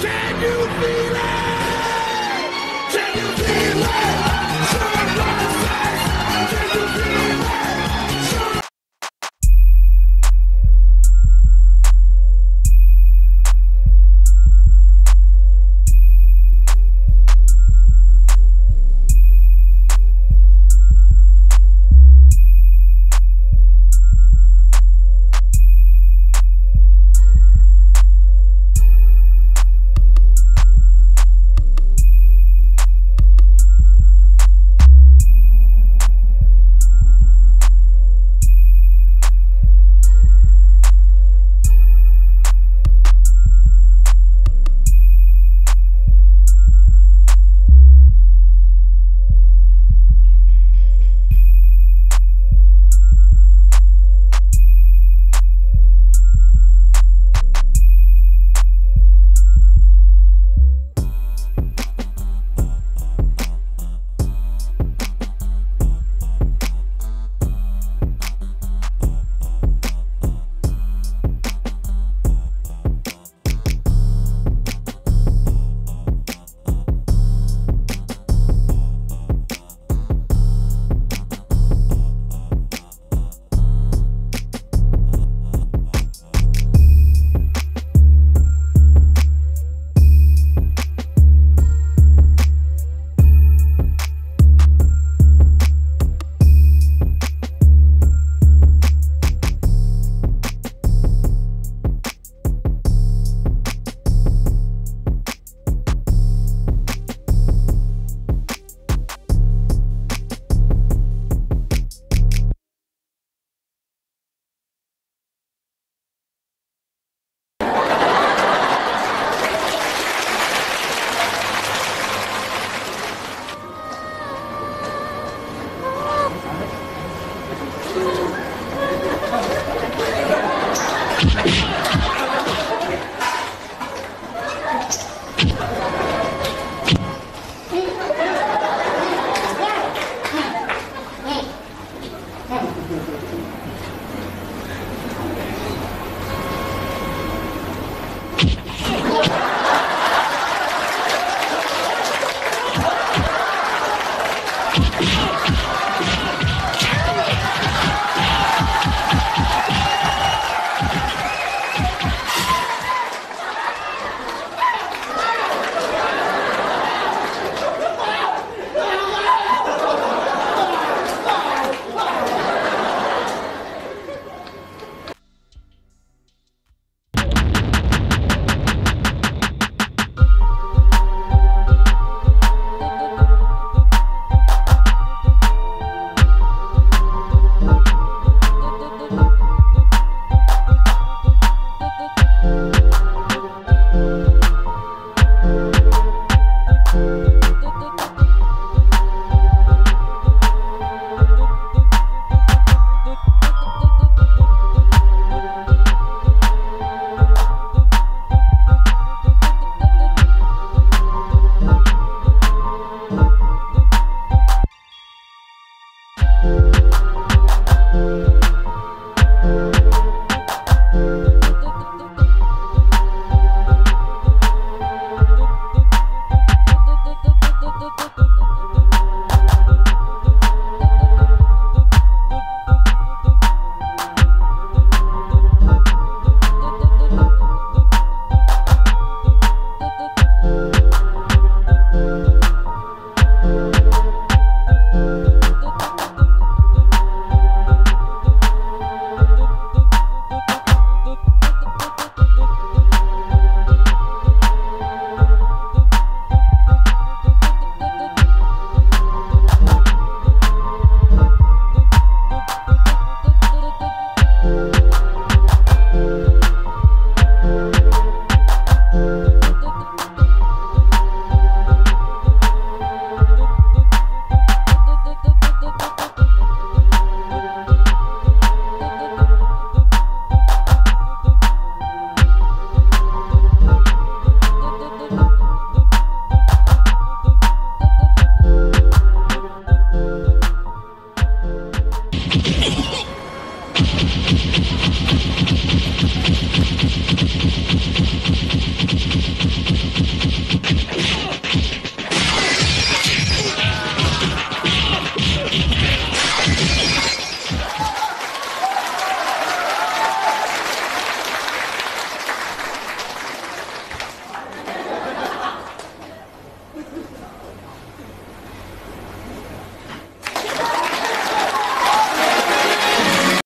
Can you feel it?